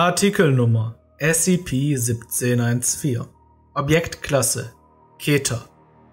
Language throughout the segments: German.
Artikelnummer SCP-1714 Objektklasse. Keter.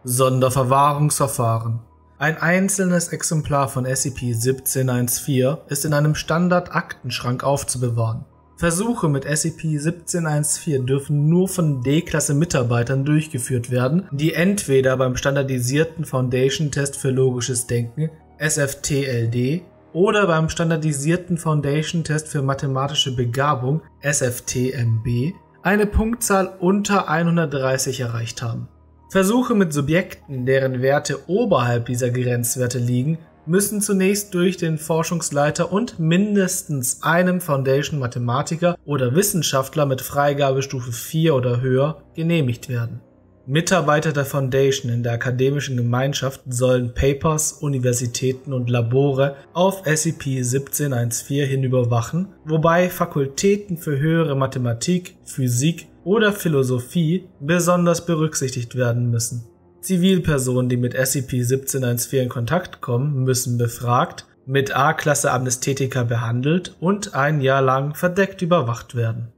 Sonderverwahrungsverfahren. Ein einzelnes Exemplar von SCP-1714 ist in einem Standard-Aktenschrank aufzubewahren. Versuche mit SCP-1714 dürfen nur von D-Klasse-Mitarbeitern durchgeführt werden, die entweder beim standardisierten Foundation-Test für logisches Denken (SFTLD) oder beim standardisierten Foundation-Test für mathematische Begabung (SFTMB) eine Punktzahl unter 130 erreicht haben. Versuche mit Subjekten, deren Werte oberhalb dieser Grenzwerte liegen, müssen zunächst durch den Forschungsleiter und mindestens einem Foundation-Mathematiker oder Wissenschaftler mit Freigabestufe 4 oder höher genehmigt werden Mitarbeiter der Foundation in der akademischen Gemeinschaft sollen Papers, Universitäten und Labore auf SCP-1714 hin überwachen, wobei Fakultäten für höhere Mathematik, Physik oder Philosophie besonders berücksichtigt werden müssen. Zivilpersonen, die mit SCP-1714 in Kontakt kommen, müssen befragt, mit A-Klasse Amnesthetika behandelt und ein Jahr lang verdeckt überwacht werden.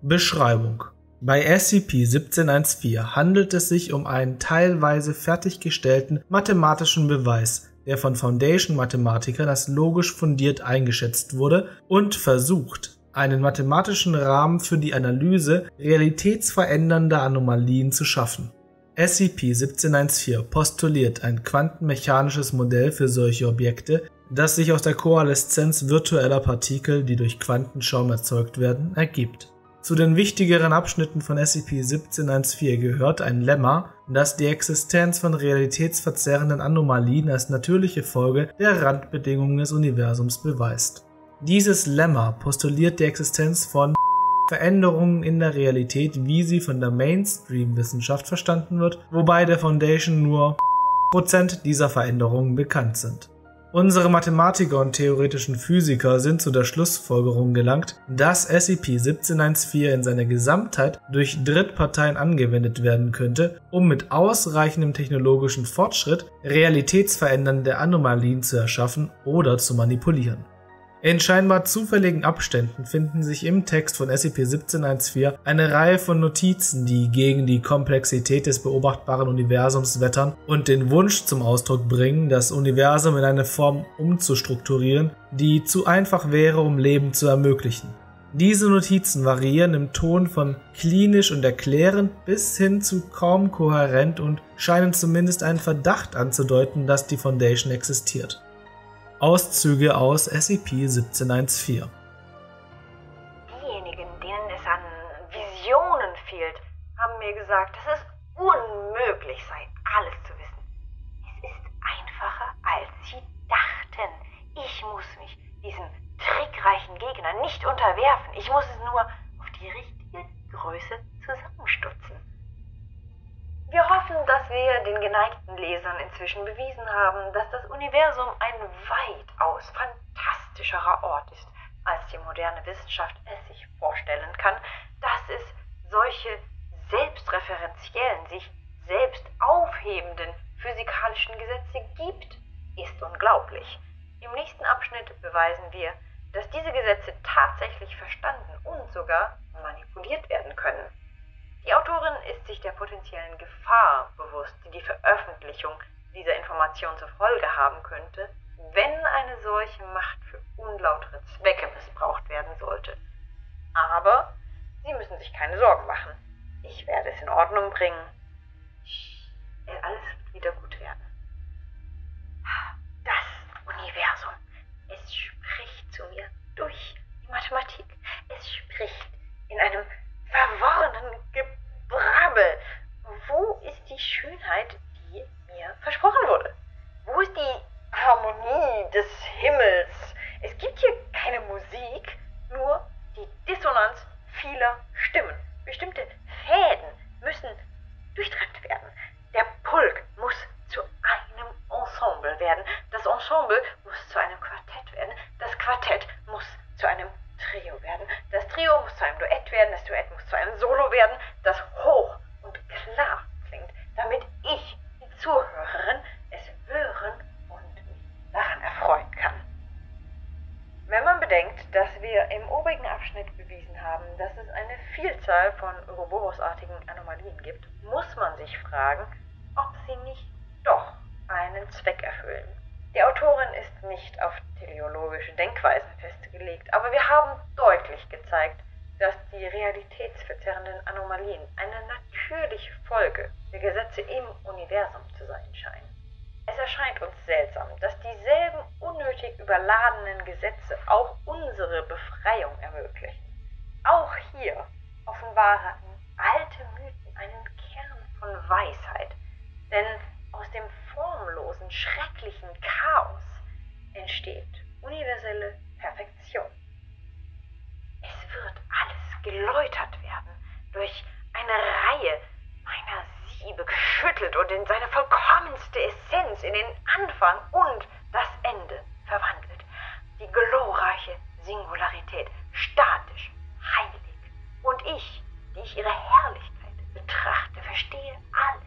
Beschreibung bei SCP-1714 handelt es sich um einen teilweise fertiggestellten mathematischen Beweis, der von Foundation-Mathematikern als logisch fundiert eingeschätzt wurde und versucht, einen mathematischen Rahmen für die Analyse realitätsverändernder Anomalien zu schaffen. SCP-1714 postuliert ein quantenmechanisches Modell für solche Objekte, das sich aus der Koaleszenz virtueller Partikel, die durch Quantenschaum erzeugt werden, ergibt zu den wichtigeren Abschnitten von SCP-1714 gehört ein Lemma, das die Existenz von realitätsverzerrenden Anomalien als natürliche Folge der Randbedingungen des Universums beweist. Dieses Lemma postuliert die Existenz von Veränderungen in der Realität, wie sie von der Mainstream-Wissenschaft verstanden wird, wobei der Foundation nur Prozent dieser Veränderungen bekannt sind Unsere Mathematiker und theoretischen Physiker sind zu der Schlussfolgerung gelangt, dass SCP-1714 in seiner Gesamtheit durch Drittparteien angewendet werden könnte, um mit ausreichendem technologischen Fortschritt realitätsverändernde Anomalien zu erschaffen oder zu manipulieren in scheinbar zufälligen Abständen finden sich im Text von SCP-1714 eine Reihe von Notizen, die gegen die Komplexität des beobachtbaren Universums wettern und den Wunsch zum Ausdruck bringen, das Universum in eine Form umzustrukturieren, die zu einfach wäre, um Leben zu ermöglichen. Diese Notizen variieren im Ton von klinisch und erklärend bis hin zu kaum kohärent und scheinen zumindest einen Verdacht anzudeuten, dass die Foundation existiert. Auszüge aus SCP-1714 Diejenigen, denen es an Visionen fehlt, haben mir gesagt, dass es unmöglich sei, alles zu wissen. Es ist einfacher, als sie dachten. Ich muss mich diesem trickreichen Gegner nicht unterwerfen. Ich muss es nur auf die richtige Größe zusammenstutzen. Hoffen, dass wir den geneigten Lesern inzwischen bewiesen haben, dass das Universum ein weitaus fantastischerer Ort ist, als die moderne Wissenschaft es sich vorstellen kann, dass es solche selbstreferenziellen, sich selbst aufhebenden physikalischen Gesetze gibt, ist unglaublich. Im nächsten Abschnitt beweisen wir, dass diese Gesetze tatsächlich verstanden und sogar manipuliert werden können. Die Autorin ist sich der potenziellen Gefahr bewusst, die die Veröffentlichung dieser Information zur Folge haben könnte, wenn eine solche Macht für unlautere Zwecke missbraucht werden sollte. Aber Sie müssen sich keine Sorgen machen. Ich werde es in Ordnung bringen. Des Himmels? Bedenkt, dass wir im obigen Abschnitt bewiesen haben, dass es eine Vielzahl von Ouroboros-artigen Anomalien gibt, muss man sich fragen, ob sie nicht doch einen Zweck erfüllen. Die Autorin ist nicht auf teleologische Denkweisen festgelegt, aber wir haben deutlich gezeigt, dass die realitätsverzerrenden Anomalien eine natürliche Folge der Gesetze im Universum zu sein scheinen. Es erscheint uns seltsam, dass dieselben unnötig überladenen Gesetze auch unsere Befreiung ermöglichen. Auch hier offenbaren alte Mythen einen Kern von Weisheit, denn aus dem formlosen, schrecklichen Chaos entsteht universelle Perfektion. Es wird alles geläutert werden durch eine Reihe Siebe geschüttelt und in seine vollkommenste Essenz, in den Anfang und das Ende verwandelt. Die glorreiche Singularität, statisch, heilig. Und ich, die ich ihre Herrlichkeit betrachte, verstehe alles,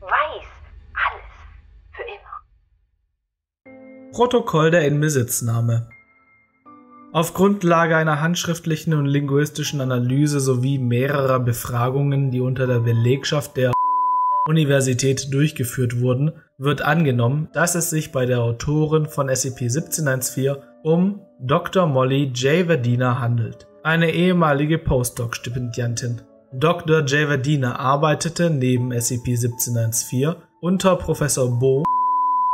weiß alles, für immer. Protokoll der Inbesitznahme auf Grundlage einer handschriftlichen und linguistischen Analyse sowie mehrerer Befragungen, die unter der Belegschaft der Universität durchgeführt wurden, wird angenommen, dass es sich bei der Autorin von SCP-1714 um Dr. Molly J. Verdina handelt, eine ehemalige Postdoc-Stipendiatin. Dr. J. Verdina arbeitete neben SCP-1714 unter Professor Bo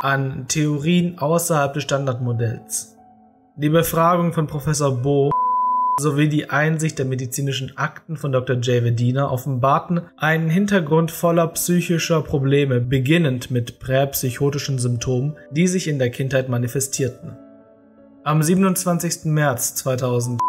an Theorien außerhalb des Standardmodells. Die Befragung von Professor Bo sowie die Einsicht der medizinischen Akten von Dr. J. Vedina offenbarten einen Hintergrund voller psychischer Probleme, beginnend mit präpsychotischen Symptomen, die sich in der Kindheit manifestierten. Am 27. März 2000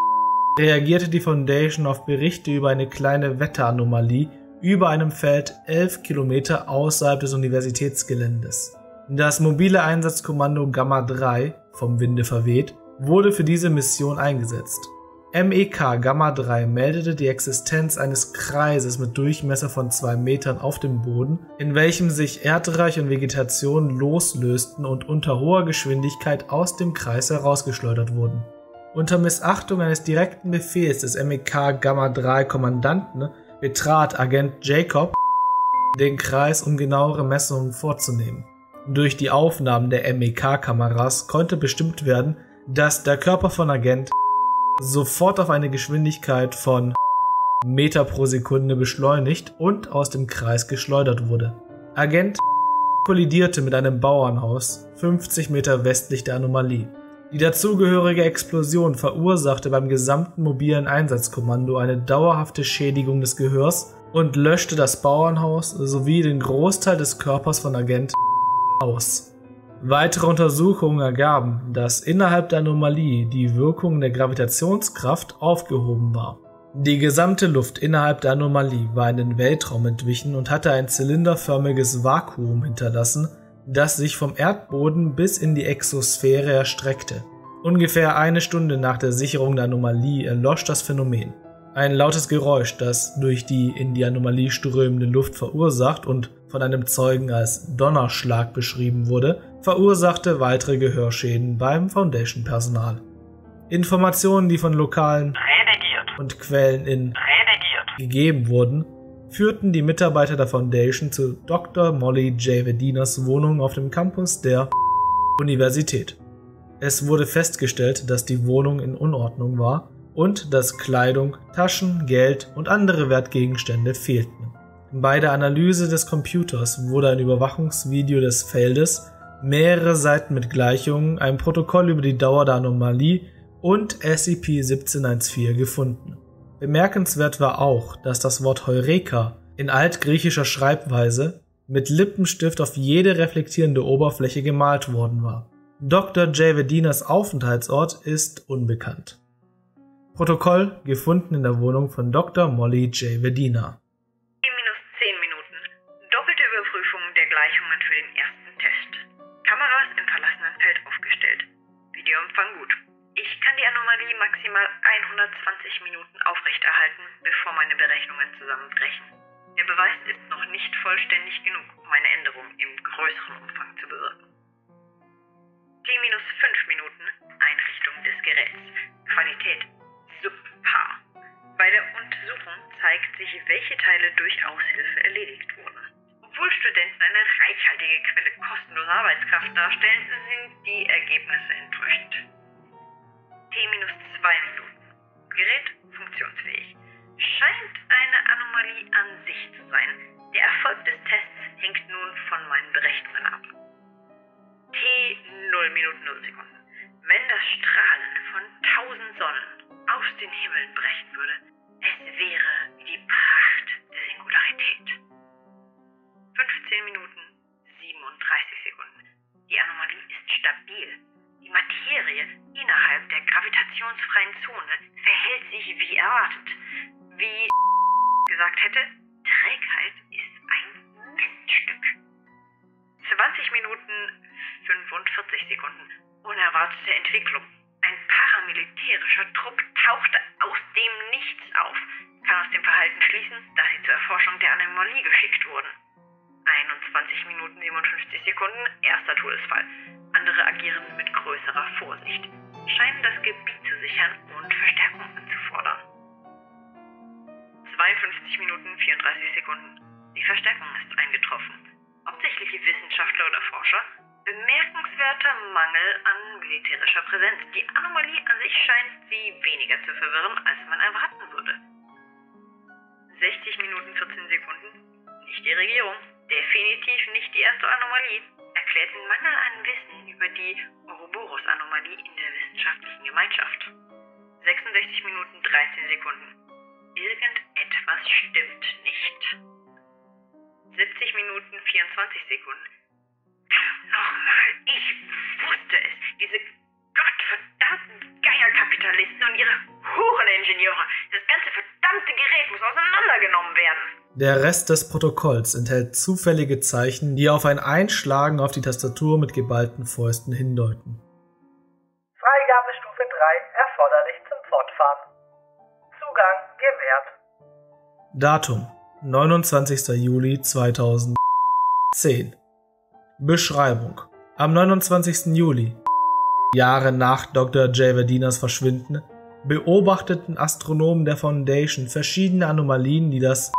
reagierte die Foundation auf Berichte über eine kleine Wetteranomalie über einem Feld 11 Kilometer außerhalb des Universitätsgeländes. Das mobile Einsatzkommando Gamma 3, vom Winde verweht, wurde für diese Mission eingesetzt. MEK Gamma 3 meldete die Existenz eines Kreises mit Durchmesser von zwei Metern auf dem Boden, in welchem sich Erdreich und Vegetation loslösten und unter hoher Geschwindigkeit aus dem Kreis herausgeschleudert wurden. Unter Missachtung eines direkten Befehls des MEK Gamma 3 Kommandanten betrat Agent Jacob den Kreis, um genauere Messungen vorzunehmen. Durch die Aufnahmen der MEK-Kameras konnte bestimmt werden, dass der Körper von Agent sofort auf eine Geschwindigkeit von Meter pro Sekunde beschleunigt und aus dem Kreis geschleudert wurde. Agent kollidierte mit einem Bauernhaus 50 Meter westlich der Anomalie. Die dazugehörige Explosion verursachte beim gesamten mobilen Einsatzkommando eine dauerhafte Schädigung des Gehörs und löschte das Bauernhaus sowie den Großteil des Körpers von Agent aus. Weitere Untersuchungen ergaben, dass innerhalb der Anomalie die Wirkung der Gravitationskraft aufgehoben war. Die gesamte Luft innerhalb der Anomalie war in den Weltraum entwichen und hatte ein zylinderförmiges Vakuum hinterlassen, das sich vom Erdboden bis in die Exosphäre erstreckte. Ungefähr eine Stunde nach der Sicherung der Anomalie erlosch das Phänomen. Ein lautes Geräusch, das durch die in die Anomalie strömende Luft verursacht und von einem Zeugen als Donnerschlag beschrieben wurde, verursachte weitere Gehörschäden beim Foundation-Personal. Informationen, die von lokalen Redigiert. und Quellen in Redigiert. gegeben wurden, führten die Mitarbeiter der Foundation zu Dr. Molly J. Vedinas Wohnung auf dem Campus der Universität. Es wurde festgestellt, dass die Wohnung in Unordnung war und dass Kleidung, Taschen, Geld und andere Wertgegenstände fehlten. Bei der Analyse des Computers wurde ein Überwachungsvideo des Feldes, mehrere Seiten mit Gleichungen, ein Protokoll über die Dauer der Anomalie und SCP-1714 gefunden. Bemerkenswert war auch, dass das Wort Heureka in altgriechischer Schreibweise mit Lippenstift auf jede reflektierende Oberfläche gemalt worden war. Dr. J. Vedinas Aufenthaltsort ist unbekannt. Protokoll gefunden in der Wohnung von Dr. Molly J. 120 Minuten aufrechterhalten, bevor meine Berechnungen zusammenbrechen. Der Beweis ist noch nicht vollständig genug, um eine Änderung im größeren Umfang zu bewirken. T minus 5 Minuten. Einrichtung des Geräts. Qualität subpar. Bei der Untersuchung zeigt sich, welche Teile durch Aushilfe erledigt wurden. Obwohl Studenten eine reichhaltige Quelle kostenloser Arbeitskraft darstellen, sind die Ergebnisse enttäuschend. T minus zwei Minuten. Gerät funktionsfähig. Scheint eine Anomalie an sich zu sein. Der Erfolg des Tests hängt nun von meinen Berechnungen ab. T 0 Minuten 0 Sekunden. Wenn das Strahlen von tausend Sonnen aus den Himmeln brechen würde, es wäre wie die Pracht der Singularität. 15 Minuten 37 Sekunden. Die Anomalie ist stabil. Die Materie innerhalb der gravitationsfreien Zone verhält sich wie erwartet. Wie gesagt hätte, Trägheit ist ein Miststück. 20 Minuten 45 Sekunden. Unerwartete Entwicklung. Ein paramilitärischer Trupp tauchte aus dem Nichts auf. Kann aus dem Verhalten schließen, dass sie zur Erforschung der Anomalie geschickt wurden. 21 Minuten 57 Sekunden, erster Todesfall. Andere agieren mit größerer Vorsicht. Scheinen das Gebiet sichern und Verstärkung anzufordern. 52 Minuten 34 Sekunden. Die Verstärkung ist eingetroffen. Hauptsächliche Wissenschaftler oder Forscher. Bemerkenswerter Mangel an militärischer Präsenz. Die Anomalie an sich scheint sie weniger zu verwirren, als man erwarten würde. 60 Minuten 14 Sekunden. Nicht die Regierung. Definitiv nicht die erste Anomalie. Erklärt Mangel an Wissen über die Ouroboros-Anomalie in der wissenschaftlichen Gemeinschaft. 66 Minuten 13 Sekunden. Irgendetwas stimmt nicht. 70 Minuten 24 Sekunden. Nochmal, ich wusste es. Diese gottverdammten Geierkapitalisten und ihre Hureningenieure. Das ganze verdammte Gerät muss auseinandergenommen werden. Der Rest des Protokolls enthält zufällige Zeichen, die auf ein Einschlagen auf die Tastatur mit geballten Fäusten hindeuten. Freigabestufe 3 erforderlich zum Fortfahren. Zugang gewährt. Datum 29. Juli 2010 Beschreibung Am 29. Juli, Jahre nach Dr. Javedinas Verschwinden, beobachteten Astronomen der Foundation verschiedene Anomalien, die das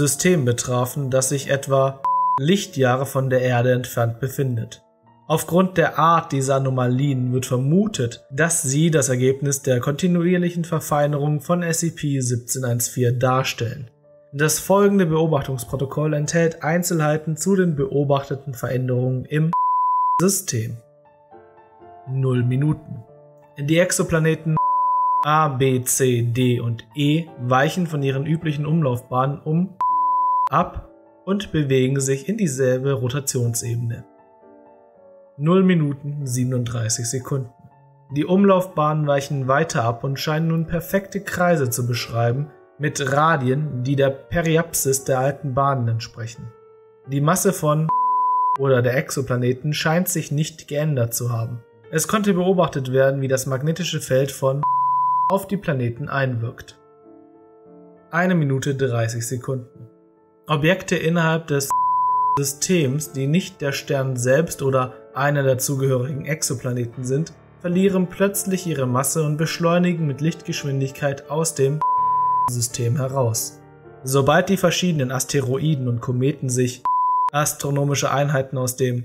System betrafen, das sich etwa Lichtjahre von der Erde entfernt befindet. Aufgrund der Art dieser Anomalien wird vermutet, dass sie das Ergebnis der kontinuierlichen Verfeinerung von SCP-1714 darstellen. Das folgende Beobachtungsprotokoll enthält Einzelheiten zu den beobachteten Veränderungen im System. 0 Minuten. Die Exoplaneten A, B, C, D und E weichen von ihren üblichen Umlaufbahnen um ab und bewegen sich in dieselbe Rotationsebene. 0 Minuten 37 Sekunden. Die Umlaufbahnen weichen weiter ab und scheinen nun perfekte Kreise zu beschreiben, mit Radien, die der Periapsis der alten Bahnen entsprechen. Die Masse von oder der Exoplaneten scheint sich nicht geändert zu haben. Es konnte beobachtet werden, wie das magnetische Feld von auf die Planeten einwirkt. Eine Minute 30 Sekunden. Objekte innerhalb des Systems, die nicht der Stern selbst oder einer der zugehörigen Exoplaneten sind, verlieren plötzlich ihre Masse und beschleunigen mit Lichtgeschwindigkeit aus dem System heraus. Sobald die verschiedenen Asteroiden und Kometen sich astronomische Einheiten aus dem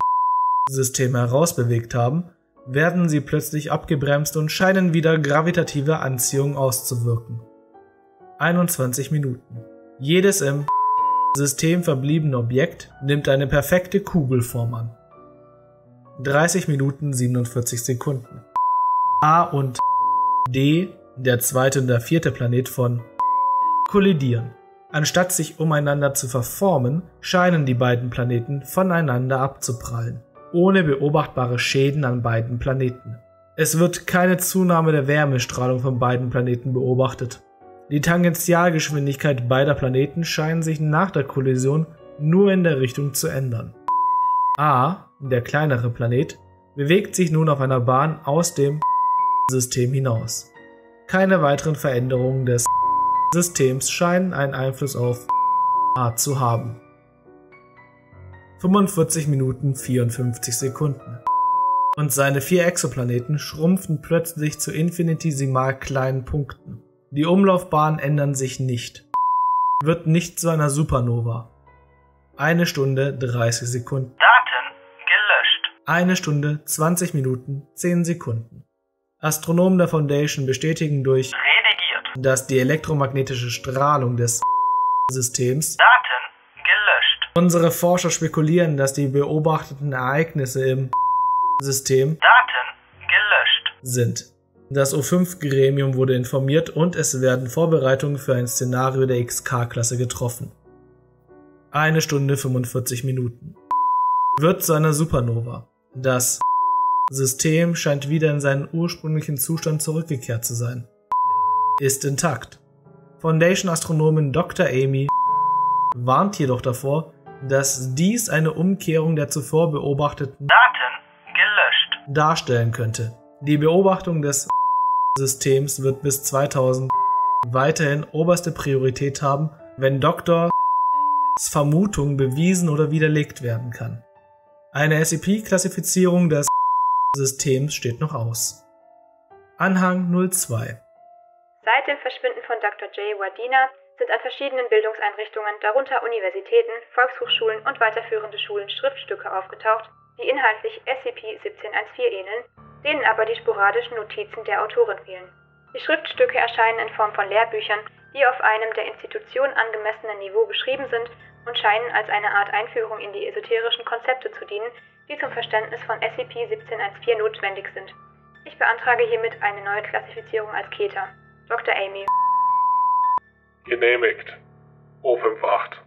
System herausbewegt haben, werden sie plötzlich abgebremst und scheinen wieder gravitative Anziehung auszuwirken. 21 Minuten. Jedes im System verbliebene Objekt nimmt eine perfekte Kugelform an. 30 Minuten 47 Sekunden. A und D, der zweite und der vierte Planet von kollidieren. Anstatt sich umeinander zu verformen, scheinen die beiden Planeten voneinander abzuprallen ohne beobachtbare Schäden an beiden Planeten. Es wird keine Zunahme der Wärmestrahlung von beiden Planeten beobachtet. Die Tangentialgeschwindigkeit beider Planeten scheinen sich nach der Kollision nur in der Richtung zu ändern. A, der kleinere Planet, bewegt sich nun auf einer Bahn aus dem System hinaus. Keine weiteren Veränderungen des Systems scheinen einen Einfluss auf A zu haben. 45 Minuten 54 Sekunden. und seine vier Exoplaneten schrumpfen plötzlich zu infinitesimal kleinen Punkten. Die Umlaufbahnen ändern sich nicht. Wird nicht zu einer Supernova. Eine Stunde 30 Sekunden. Daten gelöscht. Eine Stunde 20 Minuten 10 Sekunden. Astronomen der Foundation bestätigen durch, Redigiert. dass die elektromagnetische Strahlung des Systems Daten gelöscht. Unsere Forscher spekulieren, dass die beobachteten Ereignisse im System Daten gelöscht. sind. Das O5-Gremium wurde informiert und es werden Vorbereitungen für ein Szenario der XK-Klasse getroffen. Eine Stunde 45 Minuten. Wird zu einer Supernova. Das System scheint wieder in seinen ursprünglichen Zustand zurückgekehrt zu sein. Ist intakt. Foundation-Astronomin Dr. Amy warnt jedoch davor, dass dies eine Umkehrung der zuvor beobachteten Daten gelöscht. darstellen könnte. Die Beobachtung des Systems wird bis 2000 weiterhin oberste Priorität haben, wenn Dr. Vermutung bewiesen oder widerlegt werden kann. Eine SCP-Klassifizierung des Systems steht noch aus. Anhang 02 Seit dem Verschwinden von Dr. J. Wardina sind an verschiedenen Bildungseinrichtungen, darunter Universitäten, Volkshochschulen und weiterführende Schulen, Schriftstücke aufgetaucht, die inhaltlich SCP-1714 ähneln, denen aber die sporadischen Notizen der Autorin fehlen. Die Schriftstücke erscheinen in Form von Lehrbüchern, die auf einem der Institution angemessenen Niveau beschrieben sind und scheinen als eine Art Einführung in die esoterischen Konzepte zu dienen, die zum Verständnis von SCP-1714 notwendig sind. Ich beantrage hiermit eine neue Klassifizierung als Keta. Dr. Amy. Genehmigt. O58.